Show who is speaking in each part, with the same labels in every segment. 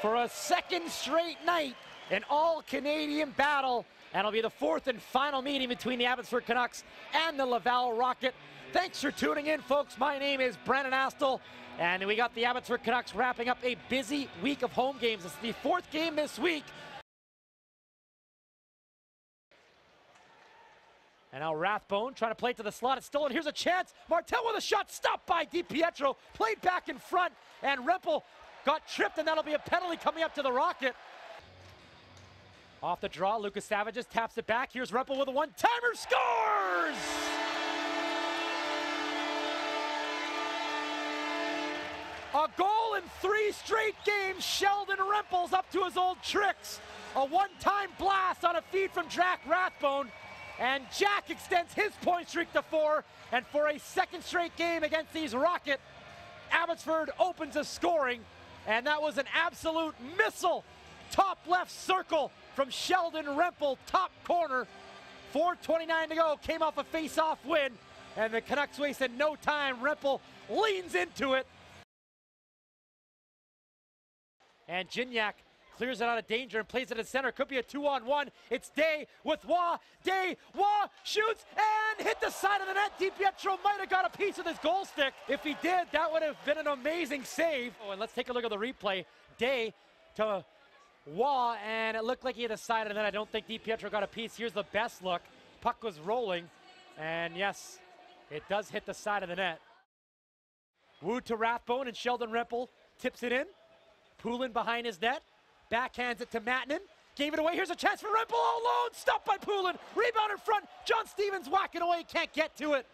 Speaker 1: for a second straight night, an all Canadian battle. And it'll be the fourth and final meeting between the Abbotsford Canucks and the Laval Rocket. Thanks for tuning in, folks. My name is Brennan Astle, and we got the Abbotsford Canucks wrapping up a busy week of home games. It's the fourth game this week. And now Rathbone trying to play to the slot. It's stolen. Here's a chance. Martel with a shot stopped by DiPietro. Played back in front. And Rempel got tripped, and that'll be a penalty coming up to the Rocket. Off the draw, Lucas Savages taps it back. Here's Rempel with a one-timer. Scores! A goal in three straight games. Sheldon Rempel's up to his old tricks. A one-time blast on a feed from Jack Rathbone. And Jack extends his point streak to four. And for a second straight game against these Rocket, Abbotsford opens a scoring. And that was an absolute missile. Top left circle from Sheldon Rempel, top corner. 4.29 to go, came off a face-off win. And the Canucks wasted no time. Rempel leans into it. And Gignac clears it out of danger and plays it in center. Could be a two on one. It's Dea with Waugh. Dea, Waugh shoots and hit the side of the net. DiPietro might have got a piece of his goal stick. If he did, that would have been an amazing save. Oh, and let's take a look at the replay. Dea to Waugh, and it looked like he had the side of the net. I don't think DiPietro got a piece. Here's the best look. Puck was rolling, and yes, it does hit the side of the net. Wood to Rathbone, and Sheldon Rempel tips it in. Poulin behind his net. Backhands it to Mattinen. Gave it away. Here's a chance for Rempel all alone. Stopped by Poulin. Rebound in front. John Stevens whacking away. Can't get to it.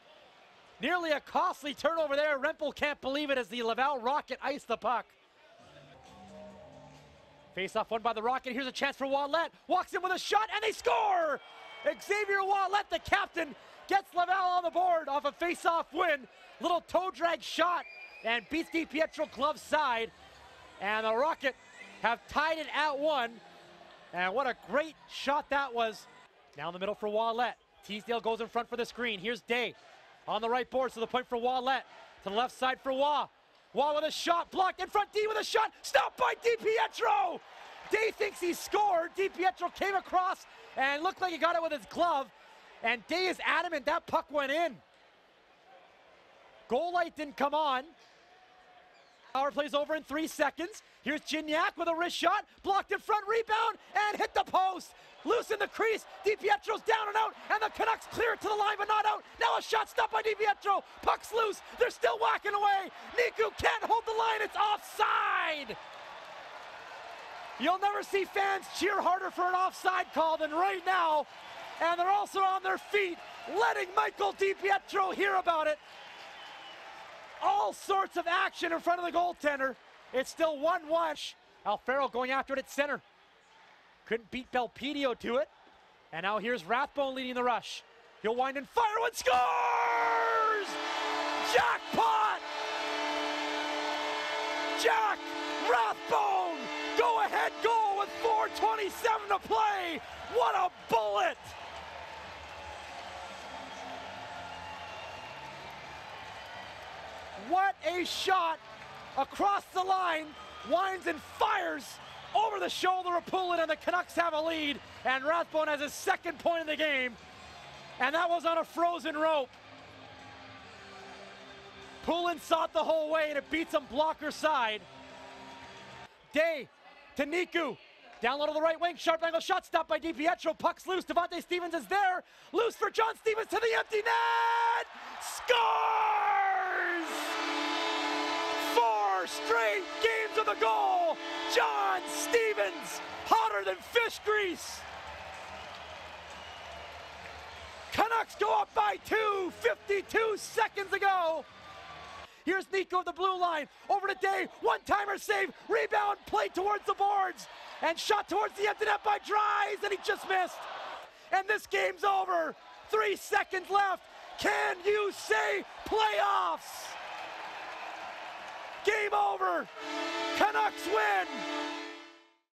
Speaker 1: Nearly a costly turnover there. Rempel can't believe it as the Laval Rocket ice the puck. Face off one by the Rocket. Here's a chance for Ouellet. Walks in with a shot and they score! Xavier Ouellet, the captain, gets Laval on the board off a face-off win. Little toe drag shot and beats DiPietro glove side. And the Rocket have tied it at one. And what a great shot that was. Now in the middle for Ouellet. Teasdale goes in front for the screen. Here's Dea on the right board, so the point for Ouellet. To the left side for Waugh. Waugh with a shot, blocked in front, D with a shot, stopped by DiPietro! Dea thinks he scored. DiPietro came across and looked like he got it with his glove. And Dea is adamant that puck went in. Goal light didn't come on. Power plays over in three seconds. Here's Gignac with a wrist shot, blocked in front, rebound, and hit the post. Loose in the crease. DiPietro's down and out, and the Canucks clear it to the line, but not out. Now a shot stopped by DiPietro. Puck's loose. They're still whacking away. Niku can't hold the line. It's offside. You'll never see fans cheer harder for an offside call than right now. And they're also on their feet, letting Michael DiPietro hear about it all sorts of action in front of the goaltender. It's still 1 1. Alfaro going after it at center. Couldn't beat Belpedio to it. And now here's Rathbone leading the rush. He'll wind and fire and scores! Jackpot! Jack Rathbone! Go ahead goal with 4.27 to play! What a bullet! What a shot across the line. Winds and fires over the shoulder of Poulin, and the Canucks have a lead. And Rathbone has his second point in the game. And that was on a frozen rope. Poulin saw it the whole way, and it beats him blocker side. Dea to Niku. Down low to the right wing, sharp angle shot stopped by DiPietro. Puck's loose. Devante Stephens is there. Loose for John Stevens to the empty net. Scores! Straight games of the goal. John Stevens, hotter than fish grease. Canucks go up by two, 52 seconds ago. Here's Niku of the blue line. Over to Dea. One timer save. Rebound. Play towards the boards. And shot towards the empty net by Dries. And he just missed. And this game's over. Three seconds left. Can you say playoffs? Game over. Canucks win.